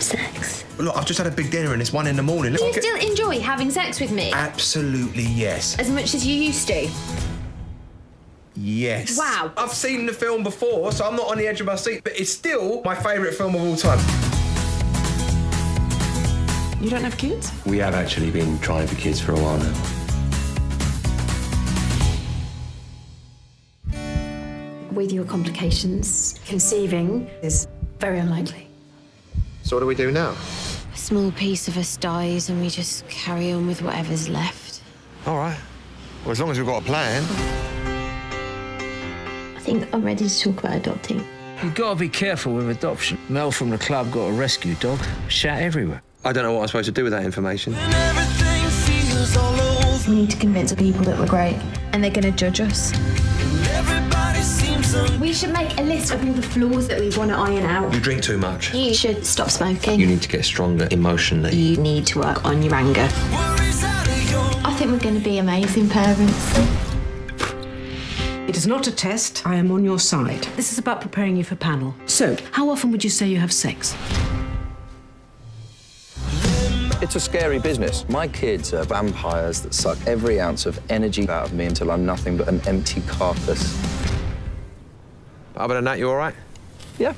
have sex? Look, I've just had a big dinner and it's one in the morning. Do you Let's get- still enjoy having sex with me? Absolutely yes. As much as you used to? Yes. Wow. I've seen the film before, so I'm not on the edge of my seat, but it's still my favourite film of all time. You don't have kids? We have actually been trying for kids for a while now. With your complications, conceiving is very unlikely. So what do we do now? A small piece of us dies and we just carry on with whatever's left. All right. Well, as long as we've got a plan. I think I'm ready to talk about adopting. You've got to be careful with adoption. Mel from the club got a rescue dog. Shat everywhere. I don't know what I'm supposed to do with that information. We need to convince the people that we're great, and they're going to judge us. We should make a list of all the flaws that we want to iron out. You drink too much. You should stop smoking. You need to get stronger emotionally. You need to work on your anger. I think we're going to be amazing parents. It is not a test. I am on your side. This is about preparing you for panel. So, how often would you say you have sex? It's a scary business. My kids are vampires that suck every ounce of energy out of me until I'm nothing but an empty carcass. Other than that, you all right? Yeah.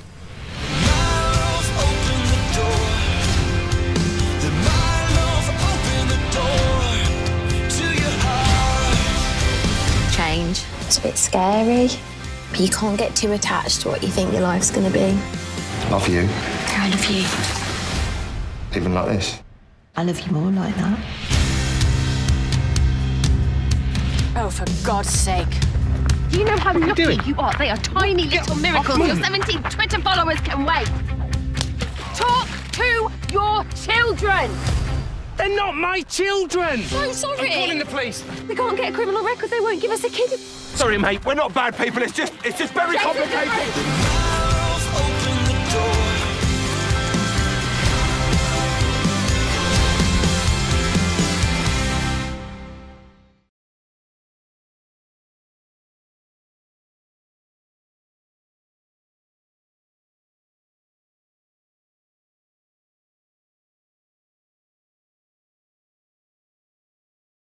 Change. It's a bit scary, but you can't get too attached to what you think your life's going to be. Love you. I love you. Even like this. I love you more like that. Oh, for God's sake. Do you know how lucky you are? They are tiny little miracles. Your 17 Twitter followers can wait. Talk to your children. They're not my children! I'm sorry. I'm calling the police. We can't get a criminal record. They won't give us a kid. Sorry, mate, we're not bad people. It's just, it's just very complicated.